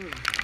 Mm.